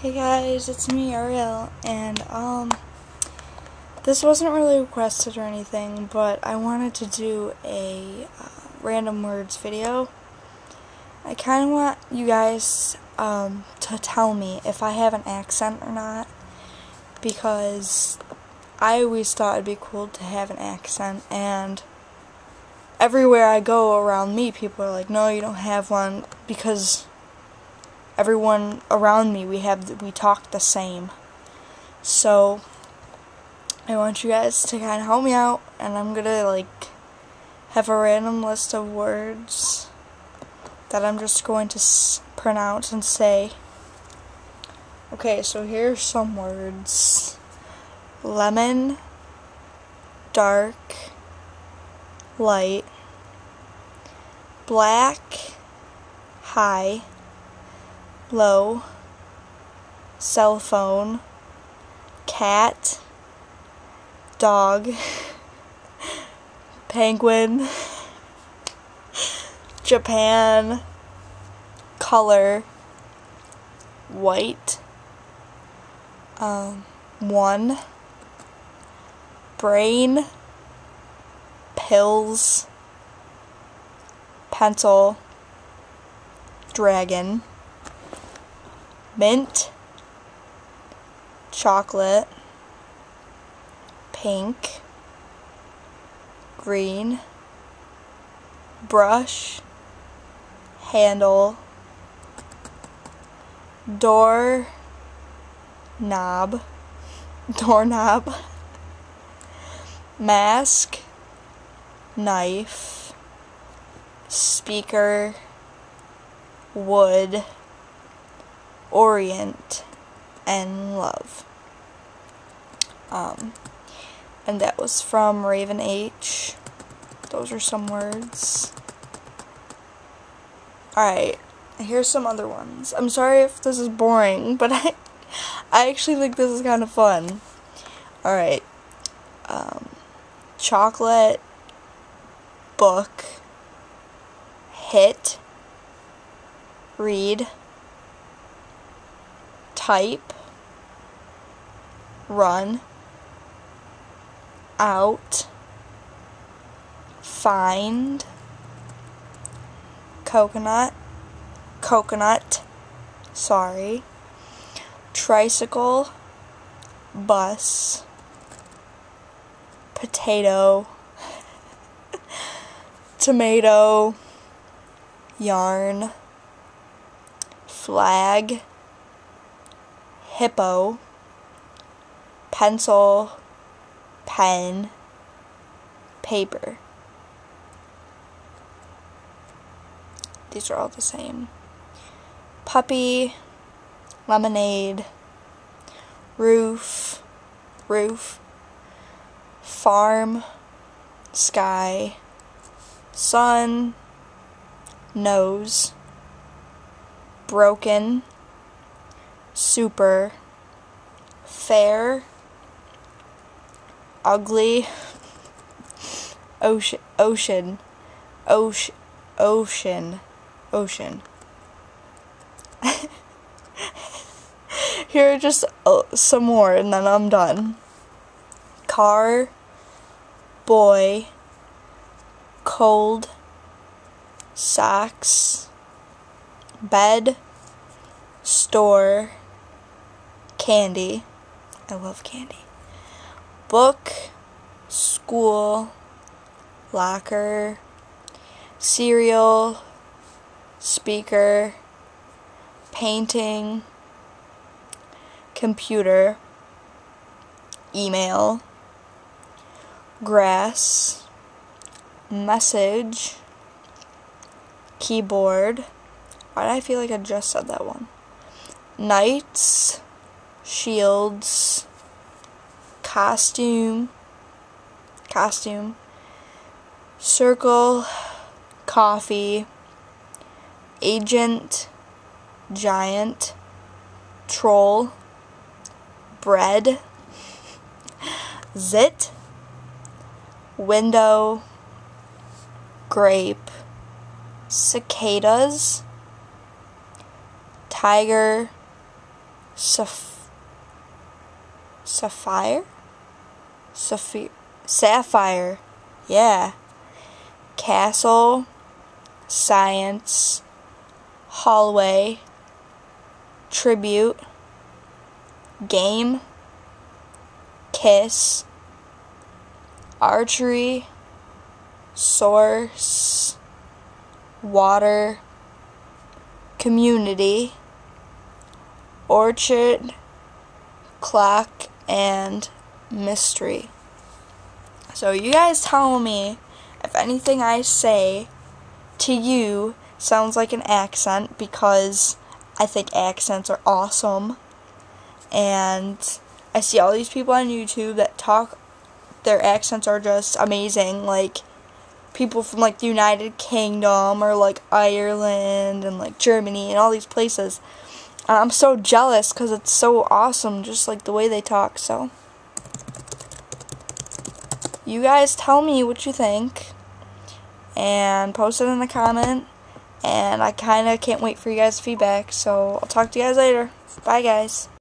Hey guys, it's me, Arielle, and um, this wasn't really requested or anything, but I wanted to do a uh, random words video. I kind of want you guys um, to tell me if I have an accent or not, because I always thought it'd be cool to have an accent, and everywhere I go around me, people are like, no, you don't have one, because everyone around me we have we talk the same. So I want you guys to kind of help me out and I'm gonna like have a random list of words that I'm just going to pronounce and say. Okay so here's some words. Lemon dark light. Black high low, cell phone, cat, dog, penguin, Japan, color, white, um, one, brain, pills, pencil, dragon mint, chocolate, pink, green, brush, handle, door, knob, doorknob, mask, knife, speaker, wood, Orient, and Love. Um, and that was from Raven H. Those are some words. Alright, here's some other ones. I'm sorry if this is boring, but I, I actually think this is kind of fun. Alright. Um, chocolate, book, hit, read, type, run, out, find, coconut, coconut, sorry, tricycle, bus, potato, tomato, yarn, flag, hippo, pencil, pen, paper. These are all the same. Puppy, lemonade, roof, roof, farm, sky, sun, nose, broken, super, fair, ugly, ocean, ocean, ocean, ocean. Here are just uh, some more and then I'm done. Car, boy, cold, socks, bed, store, candy. I love candy. Book, school, locker, cereal, speaker, painting, computer, email, grass, message, keyboard. Why did I feel like I just said that one? Knights, shields, costume, costume, circle, coffee, agent, giant, troll, bread, zit, window, grape, cicadas, tiger, Saph Sapphire? Sapphire. Sapphire. Yeah. Castle. Science. Hallway. Tribute. Game. Kiss. Archery. Source. Water. Community. Orchard, Clock, and Mystery. So you guys tell me if anything I say to you sounds like an accent because I think accents are awesome. And I see all these people on YouTube that talk, their accents are just amazing. Like people from like the United Kingdom or like Ireland and like Germany and all these places. And I'm so jealous because it's so awesome, just like the way they talk, so. You guys tell me what you think. And post it in the comment. And I kind of can't wait for you guys' feedback. So I'll talk to you guys later. Bye, guys.